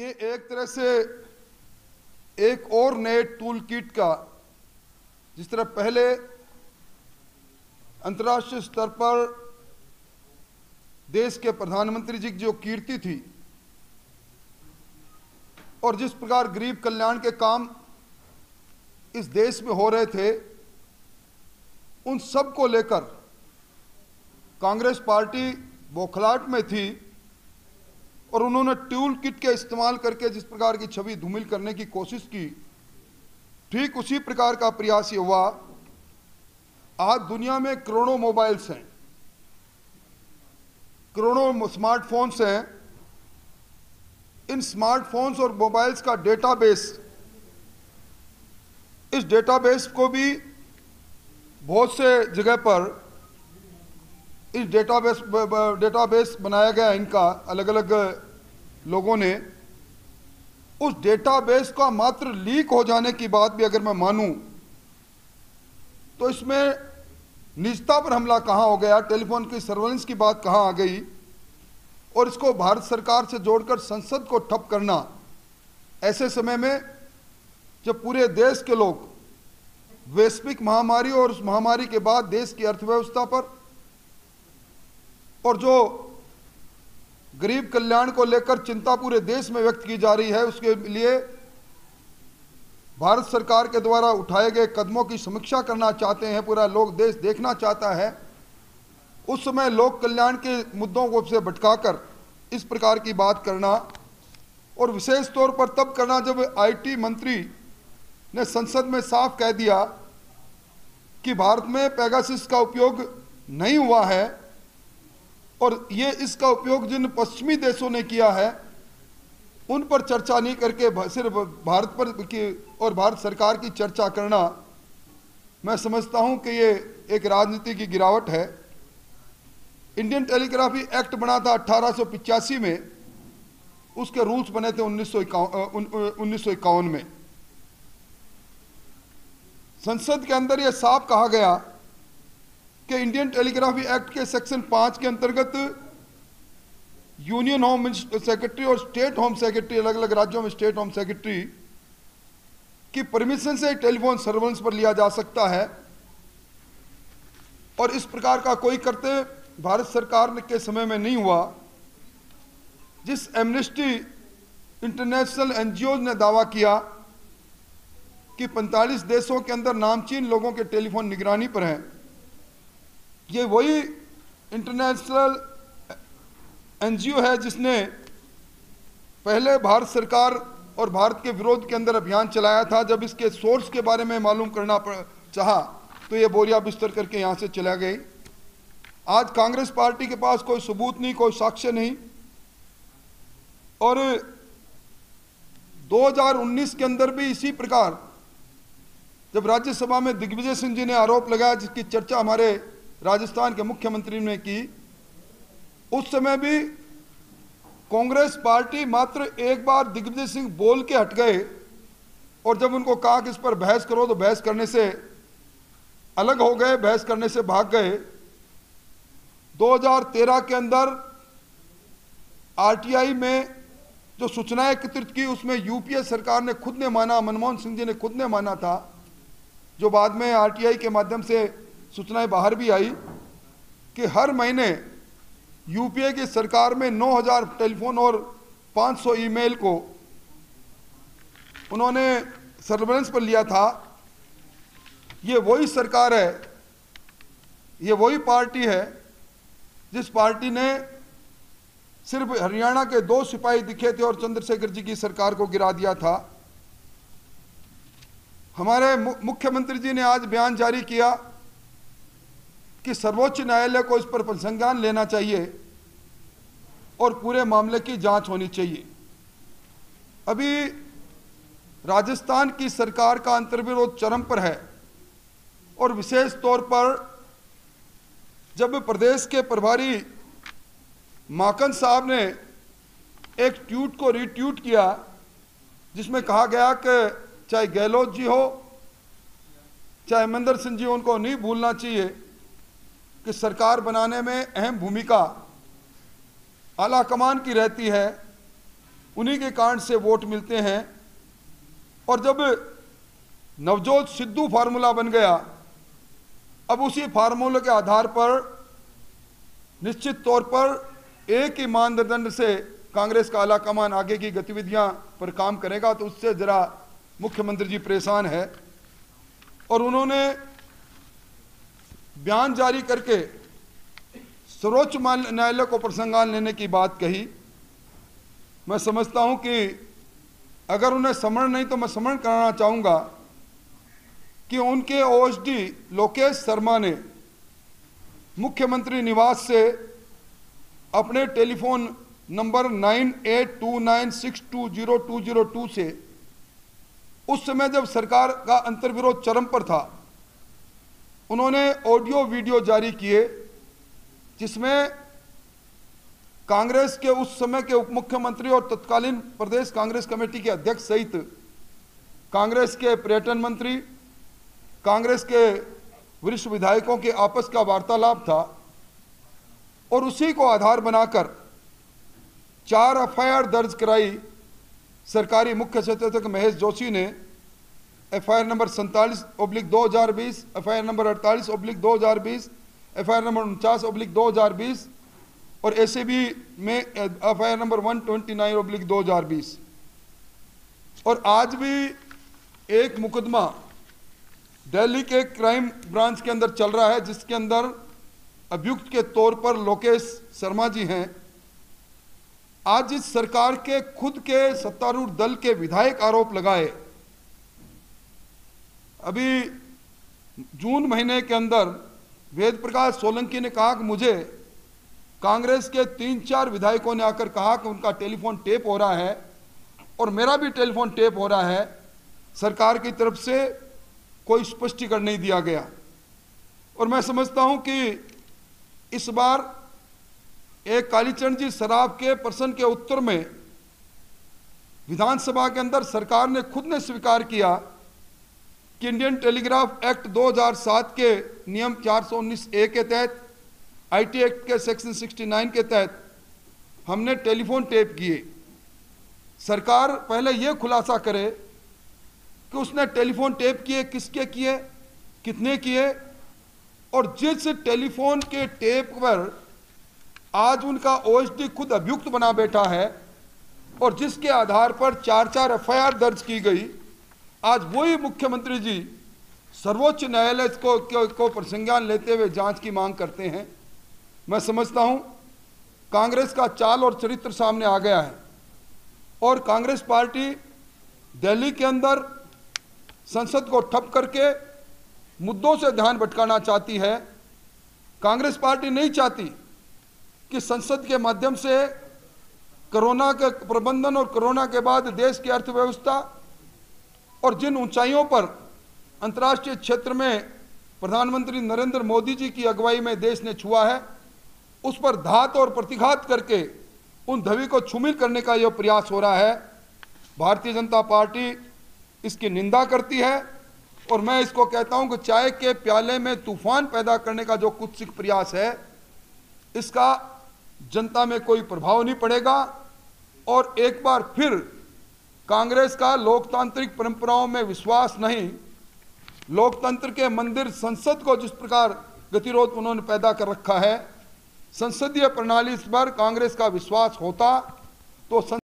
ये एक तरह से एक और नए टूल किट का, जिस तरह पहले अंतर्राष्ट्रीय स्तर पर देश के प्रधानमंत्री जी की जो कीर्ति थी, और जिस प्रकार गरीब कल्याण के काम इस देश में हो रहे थे, उन सबको लेकर कांग्रेस पार्टी बौखलाहट में थी। और उन्होंने ट्यूल किट के इस्तेमाल करके जिस प्रकार की छवि धूमिल करने की कोशिश की, ठीक उसी प्रकार का प्रयास ये हुआ। आज दुनिया में करोड़ों मोबाइल्स हैं, करोड़ों स्मार्टफोन्स हैं। इन स्मार्टफोन्स और मोबाइल्स का डेटाबेस, इस डेटाबेस को भी बहुत से जगह पर इस डेटाबेस डेटाबेस बनाया गया इनका अलग अलग लोगों ने उस डेटाबेस का मात्र लीक हो जाने की बात भी अगर मैं मानूं तो इसमें निजता पर हमला कहाँ हो गया, टेलीफोन की सर्वेलेंस की बात कहाँ आ गई, और इसको भारत सरकार से जोड़कर संसद को ठप करना, ऐसे समय में जब पूरे देश के लोग वैश्विक महामारी और उस महामारी के बाद देश की अर्थव्यवस्था पर और जो गरीब कल्याण को लेकर चिंता पूरे देश में व्यक्त की जा रही है। उसके लिए भारत सरकार के द्वारा उठाए गए कदमों की समीक्षा करना चाहते हैं। पूरा लोग देश देखना चाहता है। उस समय लोक कल्याण के मुद्दों को से भटकाकर इस प्रकार की बात करना और विशेष तौर पर तब करना जब आईटी मंत्री ने संसद में साफ़ कह दिया कि भारत में पैगासिस का उपयोग नहीं हुआ है। और ये इसका उपयोग जिन पश्चिमी देशों ने किया है, उन पर चर्चा नहीं करके सिर्फ़ भारत पर की और भारत सरकार की चर्चा करना, मैं समझता हूँ कि ये एक राजनीति की गिरावट है। इंडियन टेलीग्राफी एक्ट बना था अट्ठारह में, उसके रूल्स बने थे उन्नीस सौ में। संसद के अंदर यह साफ़ कहा गया कि इंडियन टेलीग्राफी एक्ट के सेक्शन पाँच के अंतर्गत यूनियन होम सेक्रेटरी और स्टेट होम सेक्रेटरी अलग अलग राज्यों में स्टेट होम सेक्रेटरी की परमिशन से टेलीफोन सर्वेलेंस पर लिया जा सकता है। और इस प्रकार का कोई करते भारत सरकार के समय में नहीं हुआ, जिस एमनेस्टी इंटरनेशनल एनजीओ ने दावा किया कि 45 देशों के अंदर नामचीन लोगों के टेलीफोन निगरानी पर हैं। ये वही इंटरनेशनल एनजीओ है जिसने पहले भारत सरकार और भारत के विरोध के अंदर अभियान चलाया था। जब इसके सोर्स के बारे में मालूम करना चाहा तो ये बोरिया बिस्तर करके यहाँ से चला गई। आज कांग्रेस पार्टी के पास कोई सबूत नहीं, कोई साक्ष्य नहीं। और 2019 के अंदर भी इसी प्रकार जब राज्यसभा में दिग्विजय सिंह जी ने आरोप लगाया जिसकी चर्चा हमारे राजस्थान के मुख्यमंत्री ने की। उस समय भी कांग्रेस पार्टी मात्र एक बार दिग्विजय सिंह बोल के हट गए और जब उनको कहा कि इस पर बहस करो तो बहस करने से अलग हो गए, बहस करने से भाग गए। 2013 के अंदर आरटीआई में जो सूचनाएँ एकत्रित की, उसमें यूपीए सरकार ने खुद ने माना, मनमोहन सिंह जी ने खुद ने माना था, जो बाद में आरटीआई के माध्यम से सूचनाएँ बाहर भी आई कि हर महीने यूपीए की सरकार में 9000 टेलीफोन और 500 ईमेल को उन्होंने सर्वेलेंस पर लिया था। ये वही सरकार है, ये वही पार्टी है, जिस पार्टी ने सिर्फ़ हरियाणा के दो सिपाही दिखे थे और चंद्रशेखर जी की सरकार को गिरा दिया था। हमारे मुख्यमंत्री जी ने आज बयान जारी किया कि सर्वोच्च न्यायालय को इस पर संज्ञान लेना चाहिए और पूरे मामले की जाँच होनी चाहिए। अभी राजस्थान की सरकार का अंतर्विरोध चरम पर है और विशेष तौर पर जब प्रदेश के प्रभारी माकन साहब ने एक ट्वीट को रिट्वीट किया, जिसमें कहा गया कि चाहे गहलोत जी हो, चाहे महेंद्र सिंह जी, उनको नहीं भूलना चाहिए। कि सरकार बनाने में अहम भूमिका आला कमान की रहती है, उन्हीं के कारण से वोट मिलते हैं। और जब नवजोत सिद्धू फार्मूला बन गया, अब उसी फार्मूले के आधार पर निश्चित तौर पर एक ही मानदंड से कांग्रेस का आला कमान आगे की गतिविधियाँ पर काम करेगा तो उससे जरा मुख्यमंत्री जी परेशान है। और उन्होंने बयान जारी करके सर्वोच्च न्यायालय को प्रसंगान लेने की बात कही। मैं समझता हूँ कि अगर उन्हें समरण नहीं तो मैं समरण कराना चाहूँगा कि उनके ओएसडी लोकेश शर्मा ने मुख्यमंत्री निवास से अपने telephone number nine eight two nine six two zero two zero two से उस समय जब सरकार का अंतर्विरोध चरम पर था उन्होंने ऑडियो वीडियो जारी किए, जिसमें कांग्रेस के उस समय के उप मुख्यमंत्री और तत्कालीन प्रदेश कांग्रेस कमेटी के अध्यक्ष सहित कांग्रेस के पर्यटन मंत्री, कांग्रेस के वरिष्ठ विधायकों के आपस का वार्तालाप था और उसी को आधार बनाकर चार एफआईआर दर्ज कराई सरकारी मुख्य सचेतक महेश जोशी ने। एफआईआर नंबर सैंतालीस ओब्लिक दो हज़ार बीस एफ़ आई आर नंबर अड़तालीस ओब्लिक दो हज़ार बीस एफ़ आई आर नंबर उनचास ओब्लिक दो हज़ार बीस, और ऐसे भी में F I R number one twenty nine oblique दो हज़ार बीस। और आज भी एक मुकदमा दिल्ली के क्राइम ब्रांच के अंदर चल रहा है, जिसके अंदर अभियुक्त के तौर पर लोकेश शर्मा जी हैं। आज इस सरकार के खुद के सत्तारूढ़ दल के विधायक आरोप लगाए अभी जून महीने के अंदर वेद प्रकाश सोलंकी ने कहा कि मुझे कांग्रेस के तीन चार विधायकों ने आकर कहा कि उनका टेलीफोन टेप हो रहा है और मेरा भी टेलीफोन टेप हो रहा है, सरकार की तरफ़ से कोई स्पष्टीकरण नहीं दिया गया। और मैं समझता हूँ कि इस बार एक कालीचरण जी सराफ के प्रश्न के उत्तर में विधानसभा के अंदर सरकार ने खुद ने स्वीकार किया कि इंडियन टेलीग्राफ एक्ट 2007 के नियम 419 ए के तहत, आईटी एक्ट के सेक्शन 69 के तहत हमने टेलीफोन टेप किए। सरकार पहले यह खुलासा करे कि उसने टेलीफोन टेप किए, किसके किए, कितने किए, और जिस टेलीफोन के टेप पर आज उनका ओएसडी खुद अभियुक्त बना बैठा है और जिसके आधार पर चार चार एफआईआर दर्ज की गई आज वही मुख्यमंत्री जी सर्वोच्च न्यायालय को, को, प्रसंज्ञान लेते हुए जाँच की मांग करते हैं। मैं समझता हूँ कांग्रेस का चाल और चरित्र सामने आ गया है और कांग्रेस पार्टी दिल्ली के अंदर संसद को ठप करके मुद्दों से ध्यान भटकाना चाहती है। कांग्रेस पार्टी नहीं चाहती कि संसद के माध्यम से कोरोना के प्रबंधन और कोरोना के बाद देश की अर्थव्यवस्था और जिन ऊंचाइयों पर अंतर्राष्ट्रीय क्षेत्र में प्रधानमंत्री नरेंद्र मोदी जी की अगुवाई में देश ने छुआ है, उस पर धात और प्रतिघात करके उन धवी को छुमिल करने का यह प्रयास हो रहा है। भारतीय जनता पार्टी इसकी निंदा करती है और मैं इसको कहता हूँ कि चाय के प्याले में तूफ़ान पैदा करने का जो कुत्सिक प्रयास है, इसका जनता में कोई प्रभाव नहीं पड़ेगा और एक बार फिर कांग्रेस का लोकतांत्रिक परंपराओं में विश्वास नहीं, लोकतंत्र के मंदिर संसद को जिस प्रकार गतिरोध उन्होंने पैदा कर रखा है, संसदीय प्रणाली पर कांग्रेस का विश्वास होता तो